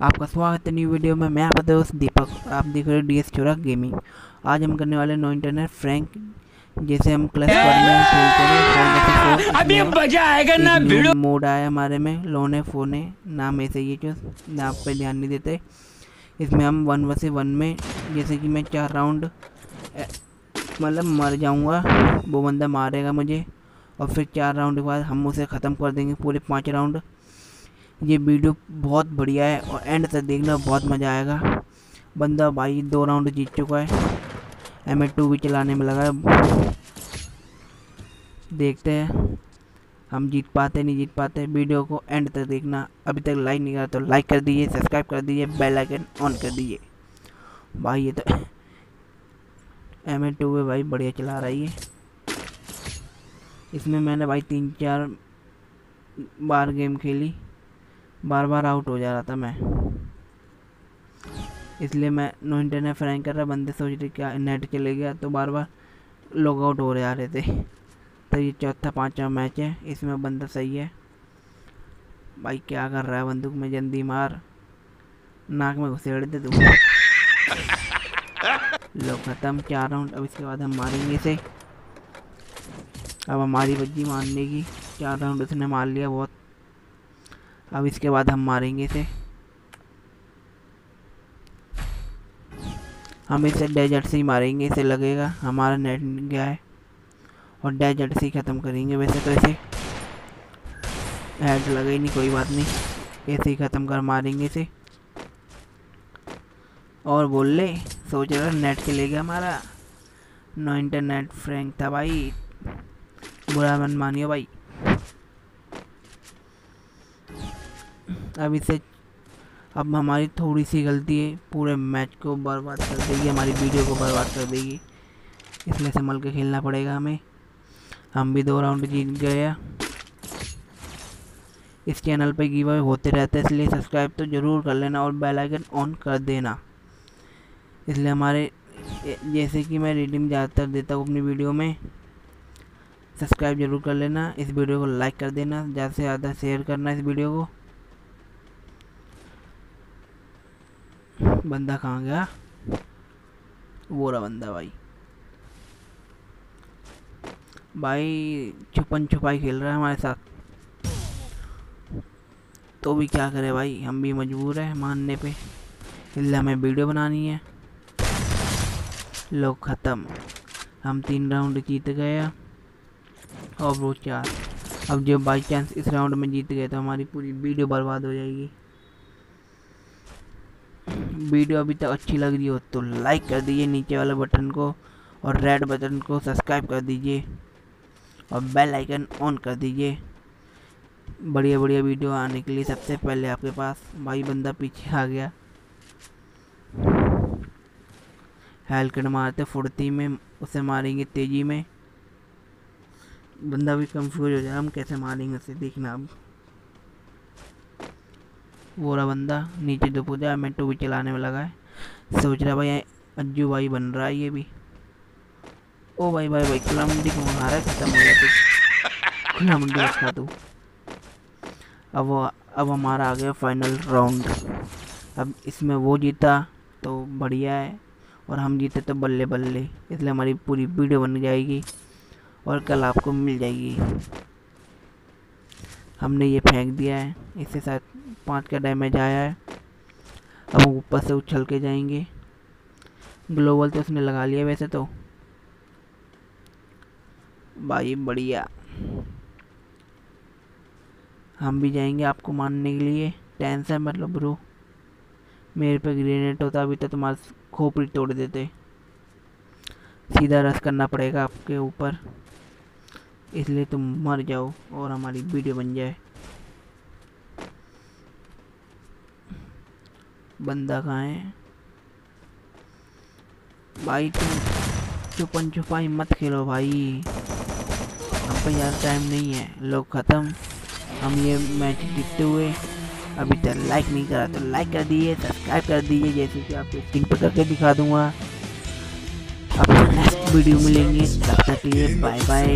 आपका स्वागत है न्यू वीडियो में। मैं आपका दोस्त दीपक। आप देख रहे हो डी एस चोरा गेमिंग आज हम करने वाले नो इंटरनेट फ्रैंक जैसे हम क्लास अभी मज़ा आएगा ना वीडियो मोड आया हमारे में। लोने फोने नाम ऐसे ही है जो नाम पे ध्यान नहीं देते। इसमें हम वन वर्से वन में जैसे कि मैं चार राउंड मतलब मर जाऊँगा। वो बंदा मारेगा मुझे। और फिर चार राउंड के बाद हम उसे ख़त्म कर देंगे। पूरे पाँच राउंड ये वीडियो बहुत बढ़िया है और एंड तक देखना, बहुत मज़ा आएगा। बंदा भाई दो राउंड जीत चुका है। एम ए टू भी चलाने में लगा है। देखते हैं। हम जीत पाते नहीं जीत पाते वीडियो को एंड तक देखना। अभी तक लाइक नहीं करा तो लाइक कर दीजिए सब्सक्राइब कर दीजिए बेल आइकन ऑन कर दीजिए। भाई ये तो एम ए टू भाई बढ़िया चला रही है। इसमें मैंने भाई तीन, चार बार गेम खेली। बार बार आउट हो जा रहा था मैं। इसलिए मैं नो इंटरनेट फ्रैंक कर रहा, बंदे सोच रहे क्या नेट चले गया तो बार बार लॉग आउट हो जा रहे थे। तो ये चौथा, पांचवा मैच है, इसमें बंदा सही है। भाई क्या कर रहा है, बंदूक में जल्दी मार। नाक में घुसेड़ दे तू। लो, ख़त्म, चार राउंड अब इसके बाद हम मारेंगे इसे। अब हमारी बज्जी मारने की, चार राउंड उसने मार लिया बहुत। अब इसके बाद हम मारेंगे इसे। हम इसे डेजर्ट से ही मारेंगे, इसे लगेगा। हमारा नेट गया है। और डेजर्ट से ही ख़त्म करेंगे वैसे तो इसे। हेड लगे ही नहीं, कोई बात नहीं। ऐसे ही ख़त्म कर मारेंगे इसे। और बोल ले, सोच रहा नेट चले गया हमारा। नो इंटरनेट फ्रैंक था भाई। बुरा मन मानियो भाई। अब इसे अब हमारी थोड़ी सी गलती है, पूरे मैच को बर्बाद कर देगी, हमारी वीडियो को बर्बाद कर देगी। इसलिए संभल के खेलना पड़ेगा हमें। हम भी दो राउंड जीत गए इस चैनल पे गिव अवे होते रहते हैं, इसलिए सब्सक्राइब तो ज़रूर कर लेना और बेल आइकन ऑन कर देना। इसलिए हमारे, जैसे कि मैं रीडिंग ज़्यादातर देता हूँ अपनी वीडियो में। सब्सक्राइब ज़रूर कर लेना, इस वीडियो को लाइक कर देना, ज़्यादा से ज़्यादा शेयर करना इस वीडियो को। बंदा कहाँ गया? वो रहा बंदा भाई। भाई, छुपन छुपाई खेल रहा है हमारे साथ। तो भी क्या करे भाई, हम भी मजबूर हैं मानने पे। इसलिए हमें वीडियो बनानी है। लोग ख़त्म। हम तीन राउंड जीत गए। और वो चार अब जो बाई चांस इस राउंड में जीत गए तो हमारी पूरी वीडियो बर्बाद हो जाएगी। वीडियो अभी तक अच्छी लग रही हो तो लाइक कर दीजिए नीचे वाले बटन को और रेड बटन को सब्सक्राइब कर दीजिए और बेल आइकन ऑन कर दीजिए। बढ़िया बढ़िया वीडियो आने के लिए सबसे पहले आपके पास भाई बंदा पीछे आ गया। हेलकट मारते, फुर्ती में, उसे मारेंगे तेज़ी में। बंदा भी कंफ्यूज हो जाए, हम कैसे मारेंगे उसे, देखना अब। वो रहा बंदा, नीचे दो पूजा मैं टू भी चलाने में लगा है। सोच रहा भाई, अज्जू भाई बन रहा है ये भी। ओ भाई भाई भाई, खुला मंडी को आ रहा है? खत्म हो गया तू। खुला मंडी रखा तू। अब वो, अब हमारा आ गया फाइनल राउंड अब इसमें वो जीता तो बढ़िया है, और हम जीते तो बल्ले बल्ले। इसलिए हमारी पूरी वीडियो बन जाएगी, और कल आपको मिल जाएगी। हमने ये फेंक दिया है। इसके साथ पाँच का डैमेज आया है। अब हम ऊपर से उछल के जाएँगे। ग्लोबल तो उसने लगा लिया वैसे तो। भाई बढ़िया। हम भी जाएँगे आपको मारने के लिए। टेंशन मतलब ब्रो मेरे पे ग्रेनेड होता अभी तो तुम्हारा खोपड़ी तोड़ देते। सीधा रस करना पड़ेगा आपके ऊपर। इसलिए तुम मर जाओ और हमारी वीडियो बन जाए। बंदा कहाँ है? भाई, तुम छुपन छुपाई मत खेलो भाई। हम पे यार टाइम नहीं है, लोग ख़त्म। हम ये मैच जीतते हुए, अभी तक लाइक नहीं करा तो लाइक कर दीजिए सब्सक्राइब कर दीजिए, जैसे कि आपको स्क्रीन पर करके दिखा दूँगा। अपने नेक्स्ट वीडियो में लेंगे तब तक के लिए बाय बाय